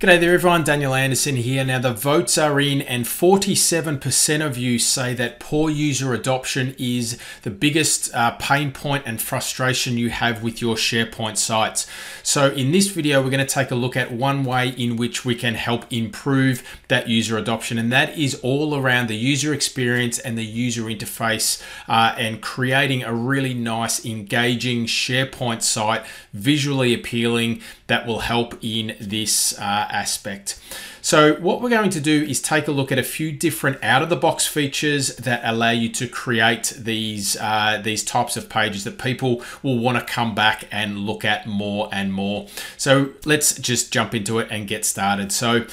G'day there everyone, Daniel Anderson here. Now the votes are in and 47% of you say that poor user adoption is the biggest uh, pain point and frustration you have with your SharePoint sites. So in this video, we're gonna take a look at one way in which we can help improve that user adoption and that is all around the user experience and the user interface uh, and creating a really nice engaging SharePoint site, visually appealing that will help in this uh, aspect. So what we're going to do is take a look at a few different out of the box features that allow you to create these, uh, these types of pages that people will want to come back and look at more and more. So let's just jump into it and get started. So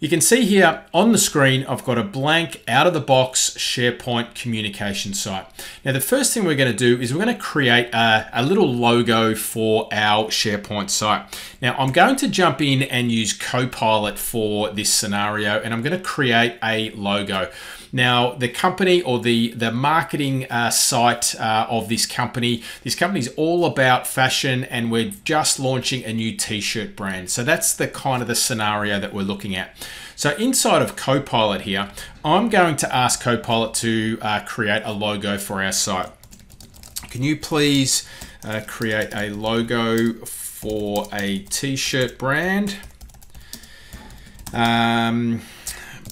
you can see here on the screen, I've got a blank out of the box SharePoint communication site. Now, the first thing we're gonna do is we're gonna create a, a, little logo for our SharePoint site. Now, I'm going to jump in and use Copilot for this scenario, and I'm gonna create a logo. Now, the company or the, the marketing uh, site uh, of this company, this company is all about fashion and we're just launching a new t-shirt brand. So that's the kind of the scenario that we're looking at. So inside of Copilot here, I'm going to ask Copilot to uh, create a logo for our site. Can you please uh, create a logo for a t-shirt brand? Um,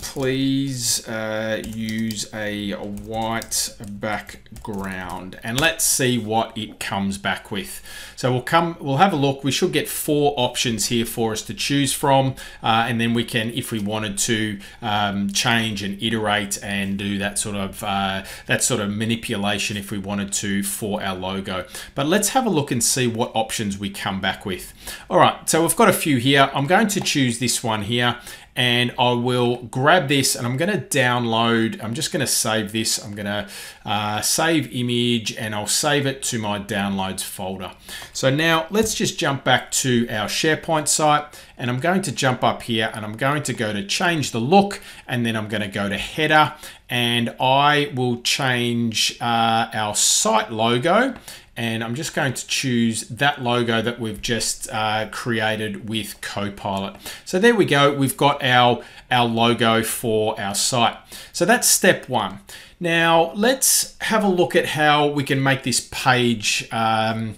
please uh, use a white background and let's see what it comes back with. So we'll come, we'll have a look. We should get four options here for us to choose from, uh, and then we can, if we wanted to, um, change and iterate and do that sort of uh, that sort of manipulation if we wanted to for our logo. But let's have a look and see what options we come back with. All right, so we've got a few here. I'm going to choose this one here and I will grab this and I'm going to download. I'm just going to save this. I'm going to uh, save image and I'll save it to my downloads folder. So now let's just jump back to our SharePoint site and I'm going to jump up here and I'm going to go to change the look and then I'm going to go to header and I will change uh, our site logo and I'm just going to choose that logo that we've just uh, created with Copilot. So there we go, we've got our, our logo for our site. So that's step one. Now let's have a look at how we can make this page um,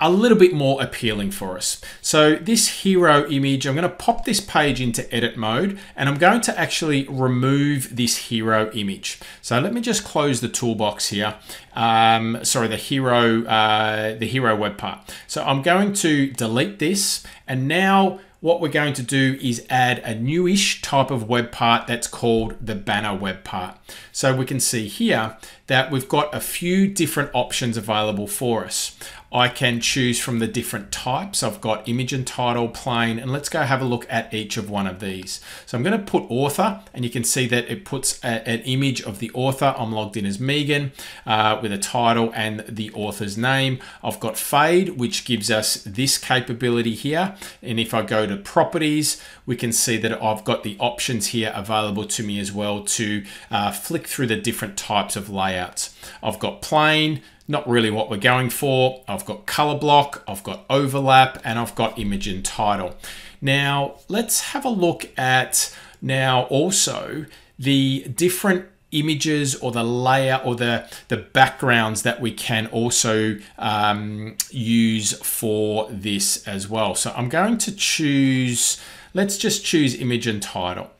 a little bit more appealing for us. So this hero image, I'm going to pop this page into edit mode and I'm going to actually remove this hero image. So let me just close the toolbox here. Um, sorry, the hero, uh, the hero web part. So I'm going to delete this and now what we're going to do is add a newish type of web part that's called the banner web part. So we can see here that we've got a few different options available for us. I can choose from the different types. I've got image and title, plain, and let's go have a look at each of one of these. So I'm going to put author, and you can see that it puts a, an image of the author. I'm logged in as Megan uh, with a title and the author's name. I've got fade, which gives us this capability here. And if I go to properties, we can see that I've got the options here available to me as well to uh, flick through the different types of layouts. I've got plain, not really what we're going for. I've got color block, I've got overlap, and I've got image and title. Now, let's have a look at now also the different images or the layer or the, the backgrounds that we can also um, use for this as well. So I'm going to choose, let's just choose image and title.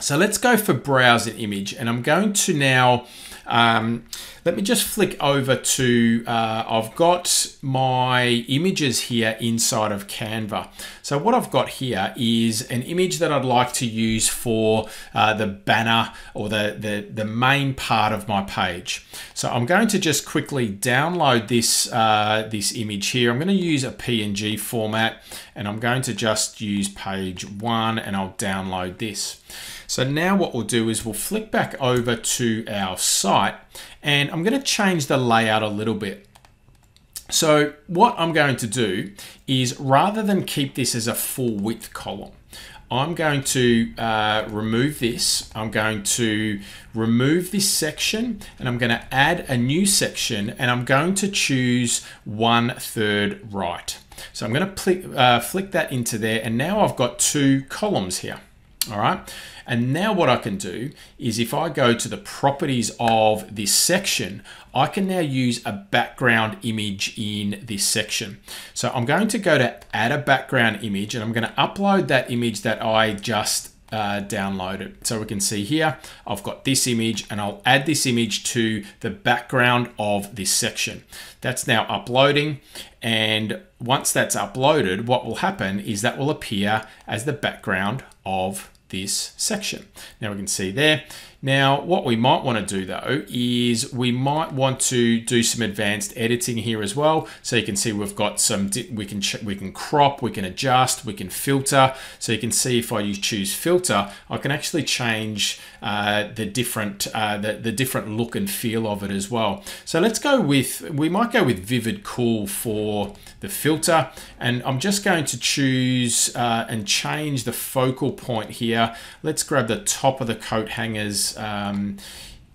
So let's go for browse an image and I'm going to now um, let me just flick over to, uh, I've got my images here inside of Canva. So what I've got here is an image that I'd like to use for uh, the banner or the, the, the, main part of my page. So I'm going to just quickly download this, uh, this image here. I'm going to use a PNG format and I'm going to just use page one and I'll download this. So now what we'll do is we'll flick back over to our site and I'm going to change the layout a little bit. So what I'm going to do is rather than keep this as a full width column, I'm going to uh, remove this. I'm going to remove this section and I'm going to add a new section and I'm going to choose one third right. So I'm going to uh, flick that into there and now I've got two columns here. All right. And now what I can do is if I go to the properties of this section, I can now use a background image in this section. So I'm going to go to add a background image and I'm going to upload that image that I just uh, downloaded. So we can see here, I've got this image and I'll add this image to the background of this section. That's now uploading. And once that's uploaded, what will happen is that will appear as the background of this section. Now we can see there. Now, what we might want to do though is we might want to do some advanced editing here as well. So you can see we've got some, we can we can crop, we can adjust, we can filter. So you can see if I choose filter, I can actually change uh, the different uh, the, the different look and feel of it as well. So let's go with, we might go with Vivid Cool for the filter. And I'm just going to choose uh, and change the focal point here. Let's grab the top of the coat hangers um,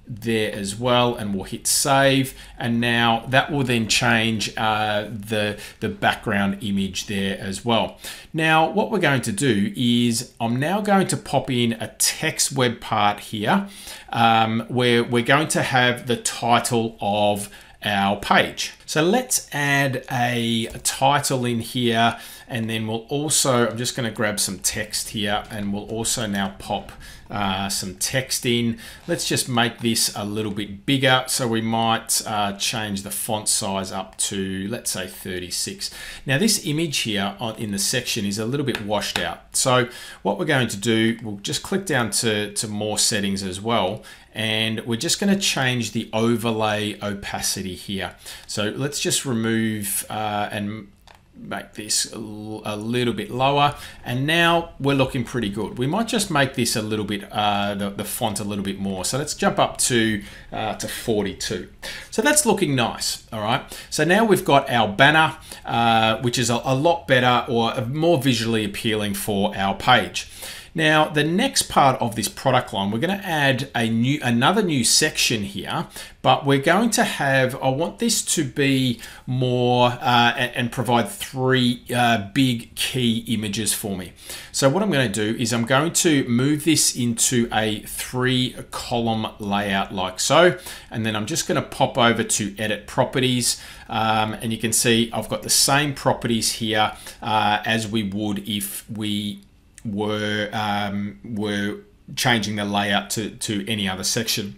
there as well and we'll hit save and now that will then change uh, the the background image there as well now what we're going to do is I'm now going to pop in a text web part here um, where we're going to have the title of our page. So let's add a, a, title in here and then we'll also, I'm just gonna grab some text here and we'll also now pop uh, some text in. Let's just make this a little bit bigger. So we might uh, change the font size up to, let's say 36. Now this image here in the section is a little bit washed out. So what we're going to do, we'll just click down to, to more settings as well and we're just going to change the overlay opacity here. So let's just remove uh, and make this a little bit lower. And now we're looking pretty good. We might just make this a little bit uh, the, the, font a little bit more. So let's jump up to uh, to 42 so that's looking nice all right? So now we've got our banner uh, which is a, a lot better or more visually appealing for our page now, the next part of this product line, we're going to add a new, another new section here, but we're going to have, I want this to be more uh, and, provide three uh, big key images for me. So what I'm going to do is I'm going to move this into a three column layout like so, and then I'm just going to pop over to edit properties. Um, and you can see I've got the same properties here uh, as we would if we were um, were changing the layout to, to any other section.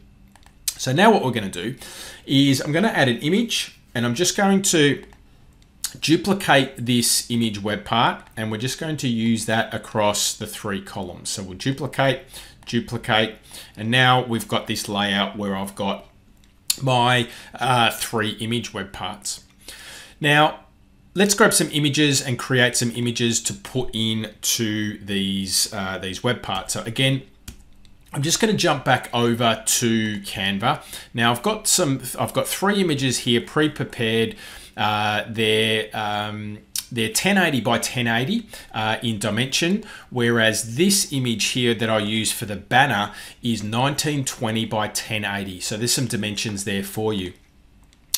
So now what we're going to do is I'm going to add an image and I'm just going to duplicate this image web part and we're just going to use that across the three columns. So we'll duplicate, duplicate, and now we've got this layout where I've got my uh, three image web parts. Now, let's grab some images and create some images to put in to these, uh, these web parts. So again, I'm just going to jump back over to Canva. Now I've got some, I've got three images here pre-prepared. Uh, they're um, they're 1080 by 1080 uh, in dimension, whereas this image here that I use for the banner is 1920 by 1080. So there's some dimensions there for you.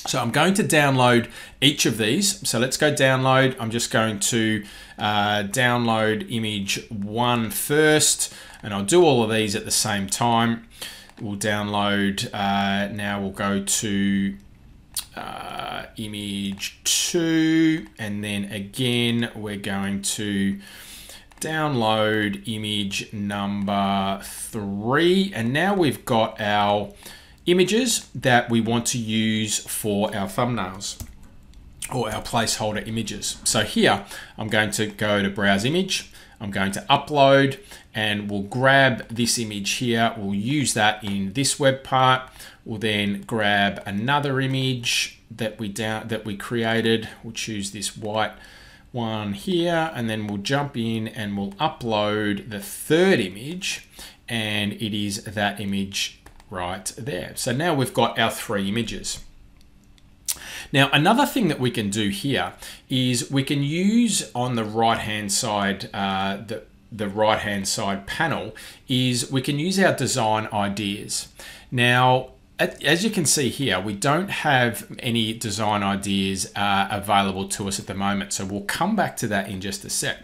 So I'm going to download each of these. So let's go download. I'm just going to uh, download image one first, and I'll do all of these at the same time. We'll download, uh, now we'll go to uh, image two, and then again, we're going to download image number three. And now we've got our images that we want to use for our thumbnails or our placeholder images. So here, I'm going to go to browse image. I'm going to upload and we'll grab this image here. We'll use that in this web part. We'll then grab another image that we down that we created. We'll choose this white one here and then we'll jump in and we'll upload the third image and it is that image right there. So now we've got our three images. Now, another thing that we can do here is we can use on the right-hand side, uh, the, the right-hand side panel, is we can use our design ideas. Now, as you can see here, we don't have any design ideas uh, available to us at the moment. So we'll come back to that in just a sec.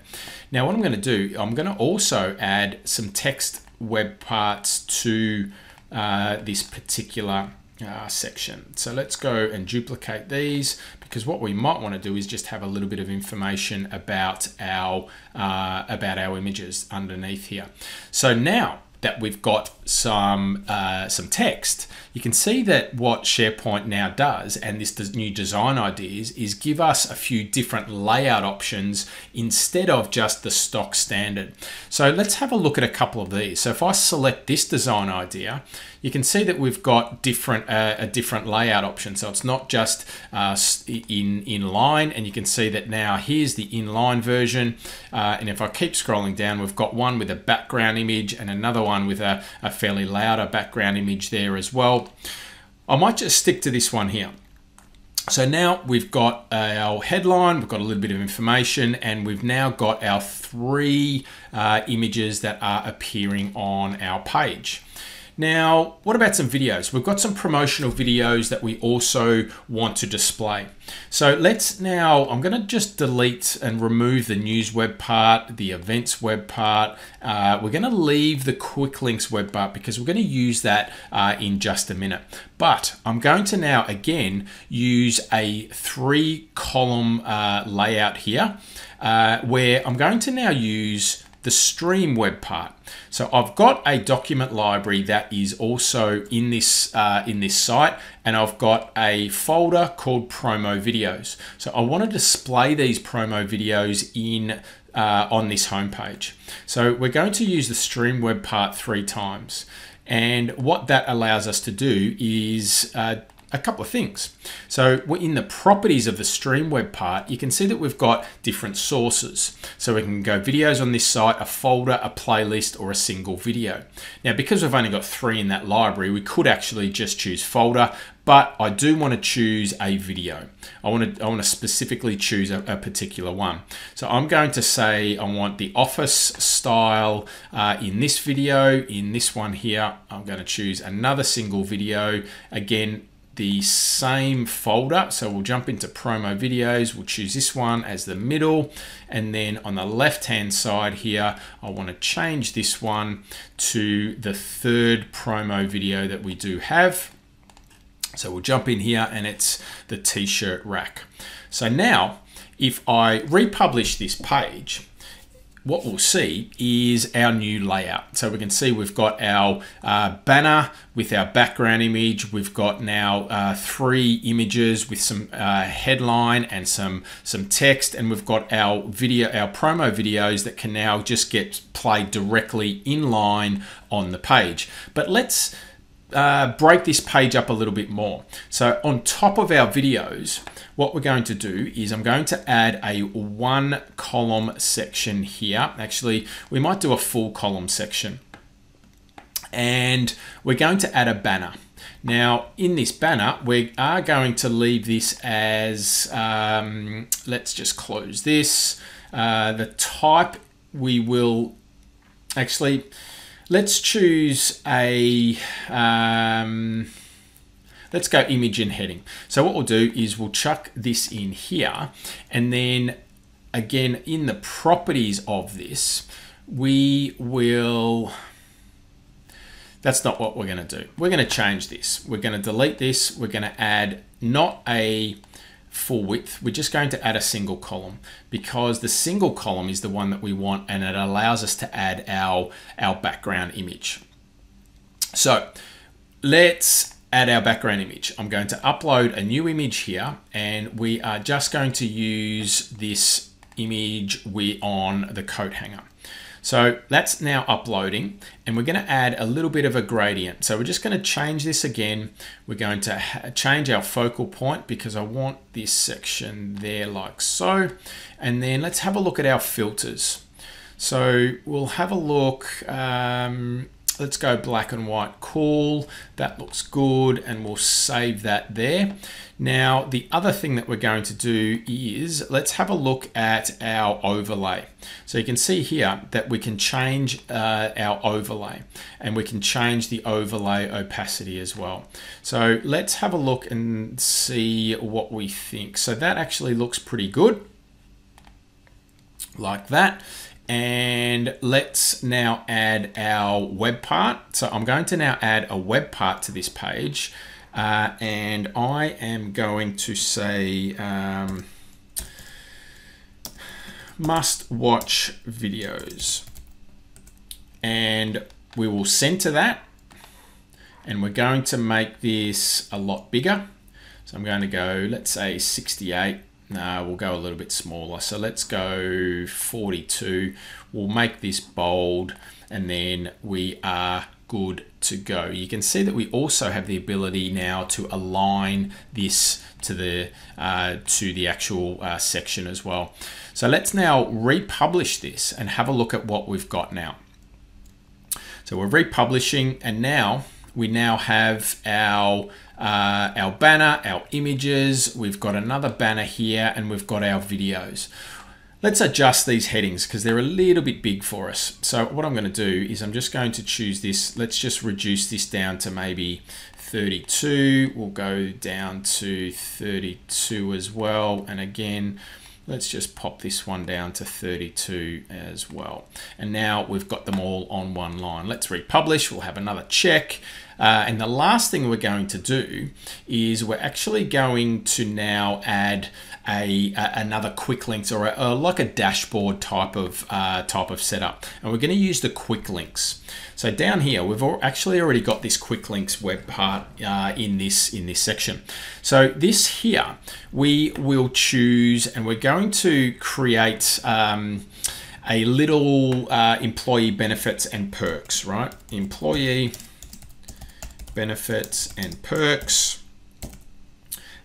Now what I'm going to do, I'm going to also add some text web parts to uh, this particular uh, section. So let's go and duplicate these because what we might want to do is just have a little bit of information about our uh, about our images underneath here. So now that we've got some uh, some text, you can see that what SharePoint now does, and this new design ideas, is give us a few different layout options instead of just the stock standard. So let's have a look at a couple of these. So if I select this design idea, you can see that we've got different uh, a different layout option. So it's not just uh, in in line, and you can see that now here's the inline version. Uh, and if I keep scrolling down, we've got one with a background image and another one with a, a fairly louder background image there as well. I might just stick to this one here. So now we've got our headline, we've got a little bit of information, and we've now got our three uh, images that are appearing on our page. Now, what about some videos? We've got some promotional videos that we also want to display. So let's now, I'm gonna just delete and remove the news web part, the events web part. Uh, we're gonna leave the quick links web part because we're gonna use that uh, in just a minute. But I'm going to now, again, use a three column uh, layout here uh, where I'm going to now use the stream web part. So I've got a document library that is also in this uh, in this site, and I've got a folder called promo videos. So I want to display these promo videos in uh, on this homepage. So we're going to use the stream web part three times. And what that allows us to do is uh, a couple of things. So in the properties of the stream web part, you can see that we've got different sources. So we can go videos on this site, a folder, a playlist, or a single video. Now, because we've only got three in that library, we could actually just choose folder, but I do want to choose a video. I want to, I want to specifically choose a, a particular one. So I'm going to say I want the office style uh, in this video. In this one here, I'm going to choose another single video. Again, the same folder. So we'll jump into promo videos. We'll choose this one as the middle. And then on the left-hand side here, I want to change this one to the third promo video that we do have. So we'll jump in here and it's the t-shirt rack. So now if I republish this page, what we'll see is our new layout. So we can see we've got our uh, banner with our background image. We've got now uh, three images with some uh, headline and some, some text. And we've got our video, our promo videos that can now just get played directly in line on the page. But let's uh, break this page up a little bit more. So on top of our videos, what we're going to do is I'm going to add a one column section here. Actually, we might do a full column section. And we're going to add a banner. Now, in this banner, we are going to leave this as, um, let's just close this. Uh, the type we will actually, let's choose a, um, Let's go image and heading. So what we'll do is we'll chuck this in here and then again in the properties of this, we will, that's not what we're gonna do. We're gonna change this. We're gonna delete this. We're gonna add not a full width. We're just going to add a single column because the single column is the one that we want and it allows us to add our, our background image. So let's add our background image. I'm going to upload a new image here and we are just going to use this image we on the coat hanger. So that's now uploading and we're going to add a little bit of a gradient. So we're just going to change this again. We're going to change our focal point because I want this section there like so. And then let's have a look at our filters. So we'll have a look. Um, let's go black and white. Cool. That looks good and we'll save that there. Now the other thing that we're going to do is let's have a look at our overlay. So you can see here that we can change uh, our overlay and we can change the overlay opacity as well. So let's have a look and see what we think. So that actually looks pretty good. Like that and let's now add our web part. So I'm going to now add a web part to this page. Uh, and I am going to say um, must watch videos. And we will center that. And we're going to make this a lot bigger. So I'm going to go, let's say 68 no, we'll go a little bit smaller. So let's go 42. We'll make this bold and then we are good to go. You can see that we also have the ability now to align this to the uh, to the actual uh, section as well. So let's now republish this and have a look at what we've got now. So we're republishing and now we now have our uh, our banner, our images, we've got another banner here, and we've got our videos. Let's adjust these headings because they're a little bit big for us. So what I'm going to do is I'm just going to choose this. Let's just reduce this down to maybe 32. We'll go down to 32 as well. And again, let's just pop this one down to 32 as well. And now we've got them all on one line. Let's republish. We'll have another check. Uh, and the last thing we're going to do is we're actually going to now add a, a another quick links or a, like a dashboard type of uh, type of setup. And we're going to use the quick links. So down here, we've actually already got this quick links web part uh, in this in this section. So this here, we will choose and we're going to create um, a little uh, employee benefits and perks, right? Employee benefits and perks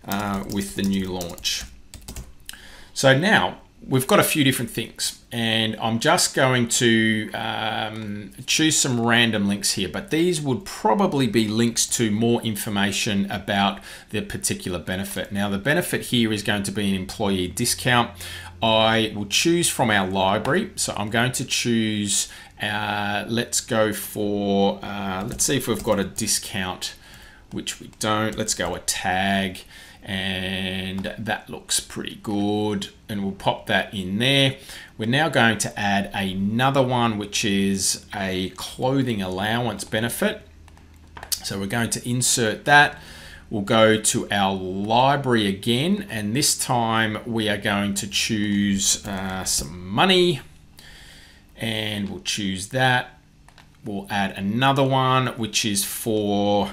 uh, with the new launch. So now we've got a few different things and I'm just going to um, choose some random links here, but these would probably be links to more information about the particular benefit. Now the benefit here is going to be an employee discount. I will choose from our library. So I'm going to choose uh, let's go for, uh, let's see if we've got a discount, which we don't. Let's go a tag and that looks pretty good. And we'll pop that in there. We're now going to add another one, which is a clothing allowance benefit. So we're going to insert that. We'll go to our library again, and this time we are going to choose uh, some money and we'll choose that. We'll add another one, which is for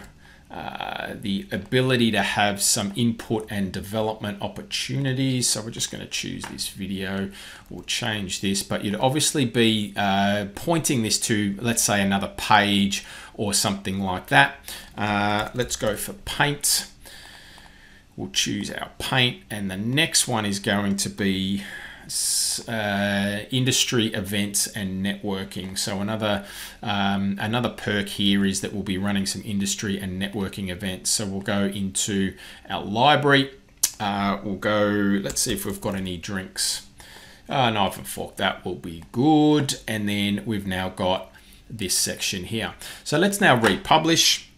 uh, the ability to have some input and development opportunities. So we're just going to choose this video. We'll change this, but you'd obviously be uh, pointing this to, let's say, another page or something like that. Uh, let's go for paint. We'll choose our paint, and the next one is going to be uh, industry events and networking. So another um, another perk here is that we'll be running some industry and networking events. So we'll go into our library. Uh, we'll go. Let's see if we've got any drinks. Uh, knife and fork. That will be good. And then we've now got this section here. So let's now republish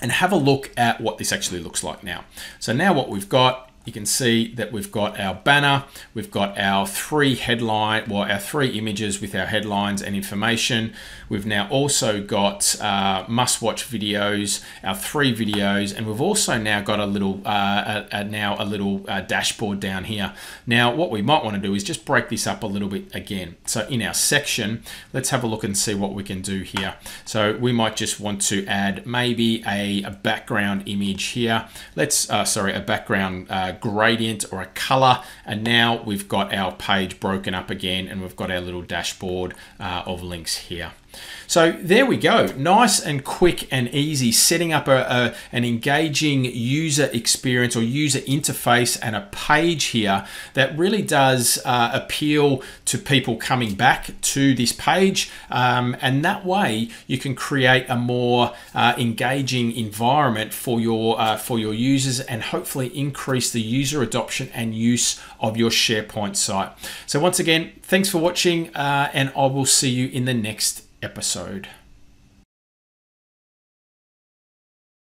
and have a look at what this actually looks like now. So now what we've got you can see that we've got our banner, we've got our three headline, well, our three images with our headlines and information. We've now also got uh, must-watch videos, our three videos, and we've also now got a little, uh, a, a, now a little uh, dashboard down here. Now, what we might want to do is just break this up a little bit again. So in our section, let's have a look and see what we can do here. So we might just want to add maybe a, a background image here. Let's, uh, sorry, a background gradient or a color. And now we've got our page broken up again and we've got our little dashboard uh, of links here. So there we go. Nice and quick and easy setting up a, a, an engaging user experience or user interface and a page here that really does uh, appeal to people coming back to this page. Um, and that way you can create a more uh, engaging environment for your, uh, for your users and hopefully increase the user adoption and use of your SharePoint site. So once again, thanks for watching uh, and I will see you in the next episode.